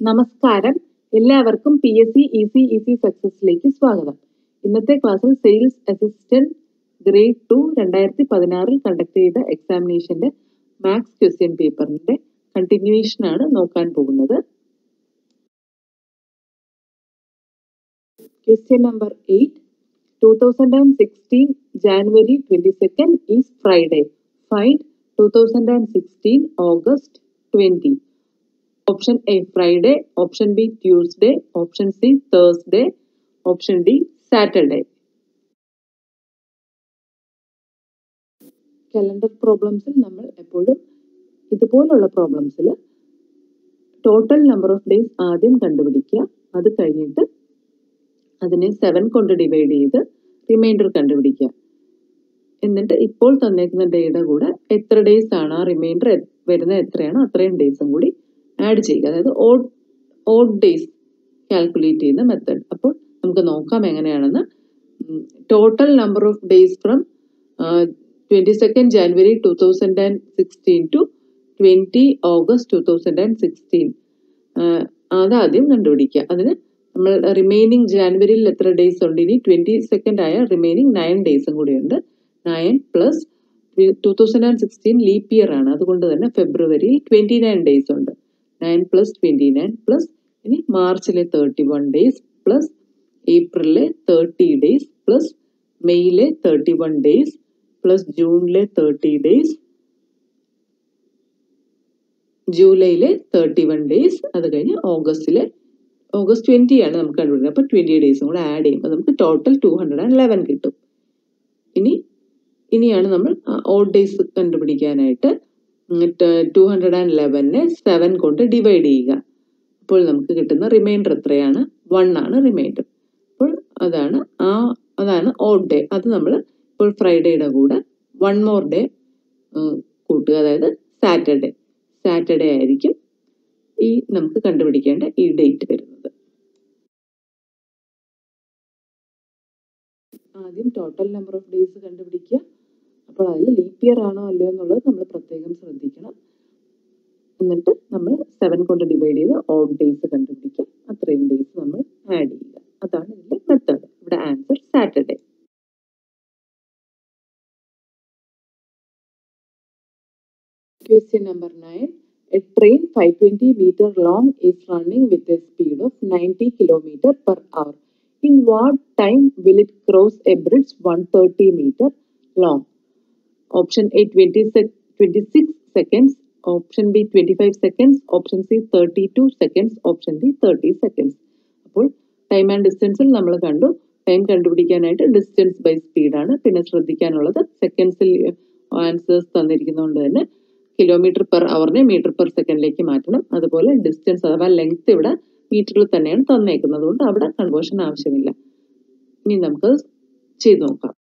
നമസ്കാരം. എല്ലാവർക്കും P S C E C E C സക്സസിലേക്ക് സ്വാഗതം. ഇന്നത്തെ ക്ലാസ്സിൽ സെയിൽസ് അസിസ്റ്റന്റ് ഗ്രേഡ് ടു രണ്ടായിരത്തി പതിനാറിൽ കണ്ടക്ട് ചെയ്ത എക്സാമിനേഷന്റെ മാത്സ് ക്വസ്റ്റ്യൻ പേപ്പറിന്റെ കണ്ടിന്യൂവേഷൻ ആണ് നോക്കാൻ പോകുന്നത്. Question number eight two thousand and sixteen January twenty second is Friday find two thousand and sixteen August twenty option A Friday option B Tuesday option C Thursday option D Saturday calendar പ്രോബ്ലംസിൽ നമ്മൾ എപ്പോഴും ഇതുപോലുള്ള പ്രോബ്ലംസിൽ total number of days ആദ്യം കണ്ടുപിടിക്കുക. അത് കഴിഞ്ഞിട്ട് അതിനെ seven കൊണ്ട് ഡിവൈഡ് ചെയ്ത് റിമൈൻഡർ കണ്ടുപിടിക്കുക. എന്നിട്ട് ഇപ്പോൾ തന്നേക്കുന്ന ഡേയുടെ കൂടെ എത്ര ഡേയ്സ് ആണ് ആ റിമൈൻഡർ വരുന്ന എത്രയാണ്? അത്രയും ഡേയ്സും കൂടി ആഡ് ചെയ്യുക. അതായത് ഓഡ് ഓഡ് ഡേയ്സ് കാൽക്കുലേറ്റ് ചെയ്യുന്ന മെത്തേഡ് അപ്പോൾ നമുക്ക് നോക്കാം എങ്ങനെയാണെന്ന്. Total number of days from twenty second January two thousand and sixteen to twenty August two thousand and sixteen അതാദ്യം കണ്ടുപിടിക്കുക. അതിന് നമ്മൾ റിമൈനിങ് ജാനുവരിയിൽ എത്ര ഡേയ്സ് ഉണ്ട്? ഇനി ട്വന്റി സെക്കൻഡ് ആയ റിമൈനിങ് നയൻ ഡേയ്സും കൂടിയുണ്ട് nine plus two thousand and sixteen leap year ആണ്. അതുകൊണ്ട് തന്നെ ഫെബ്രുവരിയിൽ ട്വന്റി നയൻ ഡേയ്സ് ഉണ്ട്. Nine plus twenty nine plus ഇനി മാർച്ചിലെ തേർട്ടി വൺ ഡേയ്സ് പ്ലസ് ഏപ്രിലിലെ തേർട്ടി ഡേയ്സ് പ്ലസ് മെയ്യിലെ തേർട്ടി വൺ ഡേയ്സ് പ്ലസ് ജൂണിലെ തേർട്ടി ഡേയ്സ് ജൂലൈയിലെ തേർട്ടി വൺ ഡേയ്സ് അത് കഴിഞ്ഞ് ഓഗസ്റ്റിലെ ഓഗസ്റ്റ് ട്വന്റി ആണ് നമുക്ക് കണ്ടുപിടിക്കുന്നത്. അപ്പോൾ ട്വന്റി ഡേയ്സും കൂടെ ആഡ് ചെയ്യുമ്പോൾ നമുക്ക് total two hundred and eleven കിട്ടും. ഇനി ഇനിയാണ് നമ്മൾ ഓഡ് ഡേയ്സ് കണ്ടുപിടിക്കാനായിട്ട് ടു ഹൺഡ്രഡ് ആൻഡ് ലെവനെ സെവൻ കൊണ്ട് ഡിവൈഡ് ചെയ്യുക. അപ്പോൾ നമുക്ക് കിട്ടുന്ന റിമൈൻഡർ എത്രയാണ്? വൺ ആണ് റിമൈൻഡർ അപ്പോൾ അതാണ് ആ അതാണ് ഓഡ് ഡേ അത് നമ്മൾ ഇപ്പോൾ ഫ്രൈഡേയുടെ കൂടെ വൺ മോർ ഡേ കൂട്ടുക. അതായത് സാറ്റർഡേ സാറ്റർഡേ ആയിരിക്കും ഈ നമുക്ക് കണ്ടുപിടിക്കേണ്ട ഈ ഡേറ്റ് വരുന്നത്. ആദ്യം ടോട്ടൽ നമ്പർ ഓഫ് ഡേയ്സ് കണ്ടുപിടിക്കുക. അപ്പോൾ അതിൽ ലീപ്പ് ഇയർ ആണോ അല്ലയോ എന്നുള്ളത് നമ്മൾ പ്രത്യേകം ശ്രദ്ധിക്കണം എന്നിട്ട് നമ്മൾ സെവൻ കൊണ്ട് ഡിവൈഡ് ചെയ്ത് ഓഡ് ഡേയ്സ് കണ്ടുപിടിക്കുക അത്രയും ഡേയ്സ് നമ്മൾ ആഡ് ചെയ്യുക അതാണ് ഇതിന്റെ മെത്തേഡ് ഇവിടെ answer Saturday Question number 9. A train 520 meter long is running with a speed of 90 km per hour. In what time will it cross a bridge 130 meter long? Option A 20 sec 26 seconds, option B 25 seconds, option C 32 seconds option D 30 seconds അപ്പോൾ time and ഡിസ്റ്റൻസിൽ നമ്മൾ കണ്ടു. Time കണ്ടുപിടിക്കാനായിട്ട് distance by സ്പീഡാണ് പിന്നെ ശ്രദ്ധിക്കാനുള്ളത് സെക്കൻഡ്സിൽ answers തന്നിരിക്കുന്നതുകൊണ്ട് തന്നെ kilometre per അവറിനെ metre per സെക്കൻഡിലേക്ക് മാറ്റണം. അതുപോലെ ഡിസ്റ്റൻസ് അഥവാ ലെങ്ത് ഇവിടെ മീറ്ററിൽ തന്നെയാണ് തന്നേക്കുന്നത്. കൊണ്ട് അവിടെ കൺവേർഷൻ ആവശ്യമില്ല. ഇനി നമുക്ക് ചെയ്തു നോക്കാം.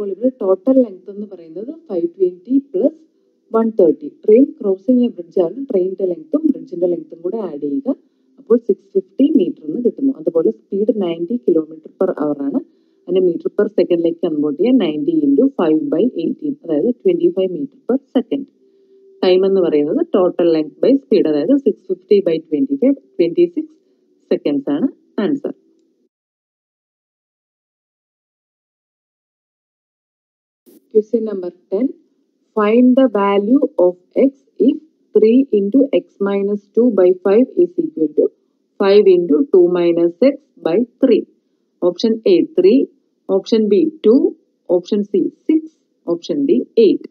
അപ്പോൾ ഇവിടെ ടോട്ടൽ ലെങ്ത് എന്ന് പറയുന്നത് five twenty plus one thirty train crossing bridge ആണ്. ട്രെയിനിന്റെ ലെങ്ത്തും ബ്രിഡ്ജിന്റെ ലെങ്ത്തും കൂടെ ആഡ് ചെയ്യുക. അപ്പോൾ സിക്സ് ഫിഫ്റ്റി മീറ്റർ എന്ന് കിട്ടുന്നു. അതുപോലെ speed ninety kilometre per hour ആണ്. അതിനെ മീറ്റർ പെർ സെക്കൻഡിലേക്ക് കൺവേർട്ട് ചെയ്യാൻ ninety into five by eighteen അതായത് twenty five metre per second time എന്ന് പറയുന്നത് ടോട്ടൽ ലെങ്ത് ബൈ സ്പീഡ് അതായത് six fifty by twenty five twenty six seconds ആണ് answer Question number 10. Find the value of x if 3 into x minus 2 by 5 is equal to 5 into 2 minus x by 3. Option A 3, option B 2, option C 6, option D 8.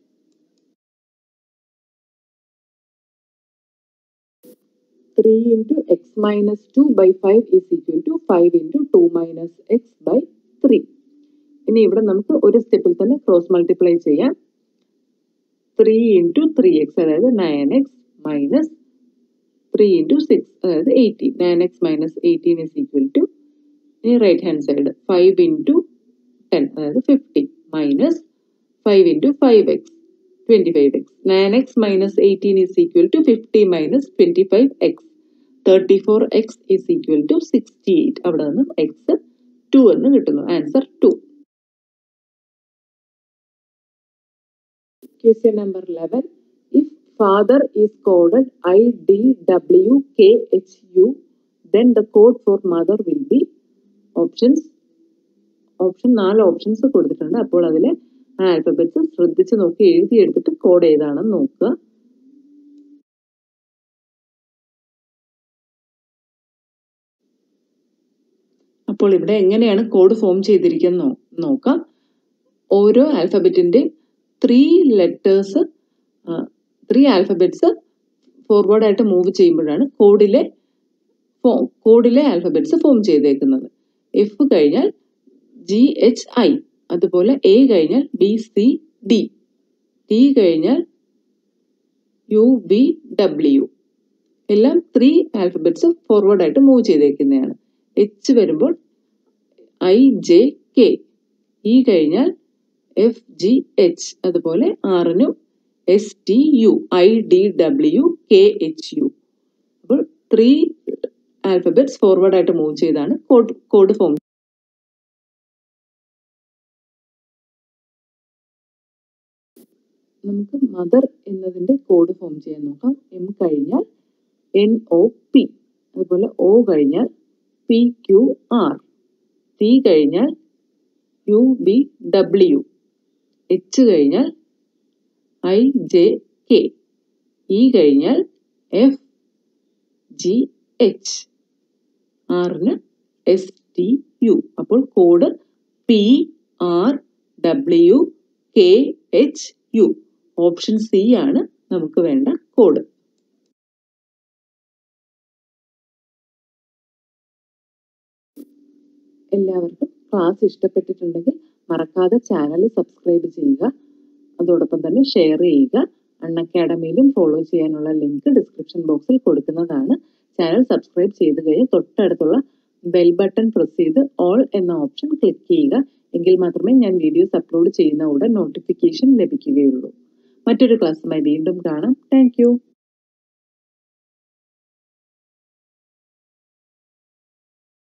Three into x minus two by five is equal to five into two minus x by. ഇനി ഇവിടെ നമുക്ക് ഒരു സ്റ്റെപ്പിൽ തന്നെ cross multiply ചെയ്യാം. Three into three X അതായത് nine x minus three into six അതായത് eighteen nine x minus eighteen is equal to ഇനി right hand side five into ten അതായത് fifty minus five into five x twenty five x nine x minus eighteen is equal to fifty minus twenty five x thirty four x is equal to sixty eight അവിടെ നിന്നും X two എന്ന് കിട്ടുന്നു. Answer to Question number 11. If father is coded IDWKHU, then the code for mother will be options. Option നാല് options കൊടുത്തിട്ടുണ്ട് അപ്പോൾ അതിലെ ആ alphabets ശ്രദ്ധിച്ച് നോക്കി എഴുതി എടുത്തിട്ട് കോഡ് ഏതാണെന്ന് നോക്കുക അപ്പോൾ ഇവിടെ എങ്ങനെയാണ് കോഡ് ഫോം ചെയ്തിരിക്കുന്നത് നോക്കാം ഓരോ ആൽഫബറ്റിന്റെ ത്രീ ലെറ്റേഴ്സ് ത്രീ ആൽഫബറ്റ്സ് ഫോർവേഡായിട്ട് മൂവ് ചെയ്യുമ്പോഴാണ് കോഡിലെ കോഡിലെ ആൽഫബറ്റ്സ് ഫോം ചെയ്തേക്കുന്നത്. എഫ് കഴിഞ്ഞാൽ ജി എച്ച് ഐ അതുപോലെ എ കഴിഞ്ഞാൽ ബി സി ഡി ടി കഴിഞ്ഞാൽ യു ബി ഡബ്ല്യു എല്ലാം ത്രീ ആൽഫബറ്റ്സ് ഫോർവേഡായിട്ട് മൂവ് ചെയ്തേക്കുന്നതാണ്. എച്ച് വരുമ്പോൾ ഐ ജെ കെ ഇ കഴിഞ്ഞാൽ എഫ് ജി എച്ച് അതുപോലെ ആറിനും S T U I D W K H U അപ്പോൾ ത്രീ ആൽഫബറ്റ്സ് ഫോർവേഡ് ആയിട്ട് മൂവ് ചെയ്താണ് കോഡ് കോഡ് ഫോം നമുക്ക് മദർ എന്നതിന്റെ കോഡ് ഫോം ചെയ്യാൻ നോക്കാം. എം കഴിഞ്ഞാൽ എൻ ഒ പി അതുപോലെ ഒ കഴിഞ്ഞാൽ പി ക്യു ആർ ടി കഴിഞ്ഞാൽ യു ബി ഡബ്ല്യു എച്ച് കഴിഞ്ഞാൽ ഐ ജെ കെ ഇ കഴിഞ്ഞാൽ എഫ് ജി എച്ച് ആറിന് എസ് ടി യു അപ്പോൾ code P R W K H U option C ആണ് നമുക്ക് വേണ്ട കോഡ് എല്ലാവർക്കും ക്ലാസ് ഇഷ്ടപ്പെട്ടിട്ടുണ്ടെങ്കിൽ മറക്കാതെ ചാനൽ സബ്സ്ക്രൈബ് ചെയ്യുക. അതോടൊപ്പം തന്നെ ഷെയർ ചെയ്യുക. അൺ അക്കാഡമിയിലും ഫോളോ ചെയ്യാനുള്ള ലിങ്ക് ഡിസ്ക്രിപ്ഷൻ ബോക്സിൽ കൊടുക്കുന്നതാണ്. ചാനൽ സബ്സ്ക്രൈബ് ചെയ്ത് കഴിഞ്ഞ് തൊട്ടടുത്തുള്ള ബെൽ ബട്ടൺ പ്രസ് ചെയ്ത് ഓൾ എന്ന ഓപ്ഷൻ ക്ലിക്ക് ചെയ്യുക. എങ്കിൽ മാത്രമേ ഞാൻ വീഡിയോസ് അപ്ലോഡ് ചെയ്യുന്ന ഉടൻ നോട്ടിഫിക്കേഷൻ ലഭിക്കുകയുള്ളൂ. മറ്റൊരു ക്ലാസ്സുമായി വീണ്ടും കാണാം. താങ്ക്